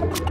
you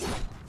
Yeah.